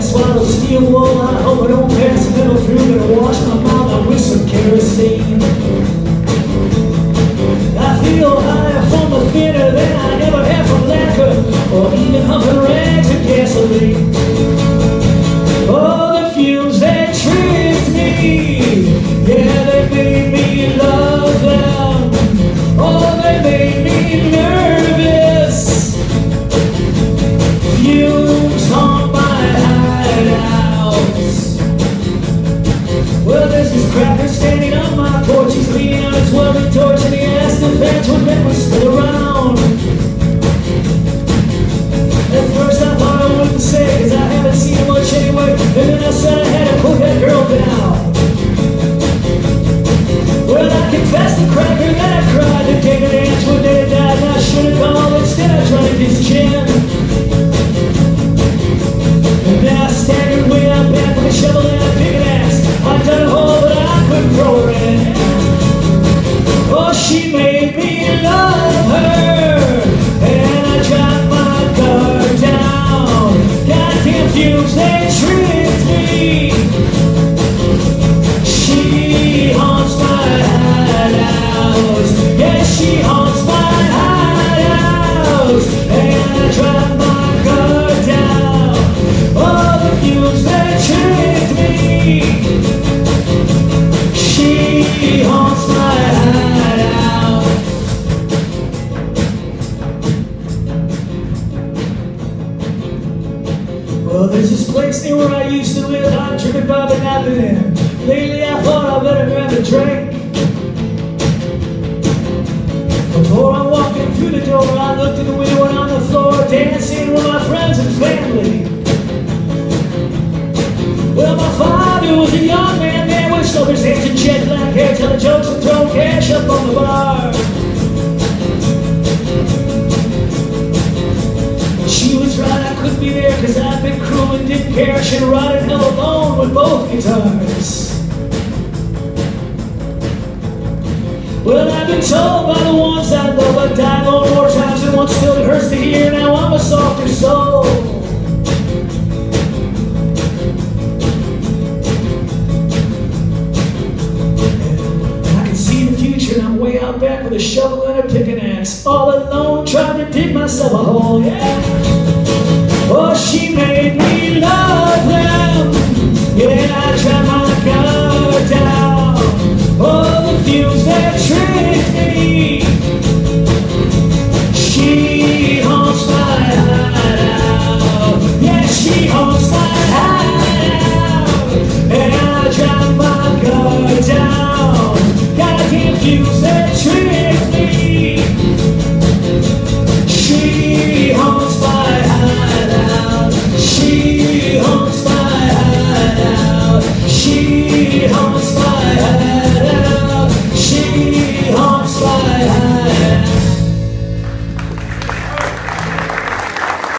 the steel wall. I hope I don't pass the middle through. Gonna wash my Confessed to Cracker that I cried the there's this place near where I used to live. I'm drinking Bob and I've in. Lately, I thought I better grab a drink. Before I walked in through the door, I looked in the window and on the floor, dancing with my friends and family. Well, my father was a young man there with silver's hands and jet black hair, telling jokes and throwing cash up on the bar. She was right, I couldn't be there because I've been cruel and didn't care. Ride in hell alone with both guitars. Well, I've been told by the ones I love I died on more times than once still it hurts to hear. Now I'm a softer soul. I can see the future I'm way out back with a shovel and a picking axe. All alone trying to dig myself a hole, yeah. Oh, she made me love them. Yeah, I tried my guard down. Oh, the fumes that tricked me. She haunts my hideout. Yeah, she haunts my hideout. And I drive my car down. Goddamn fumes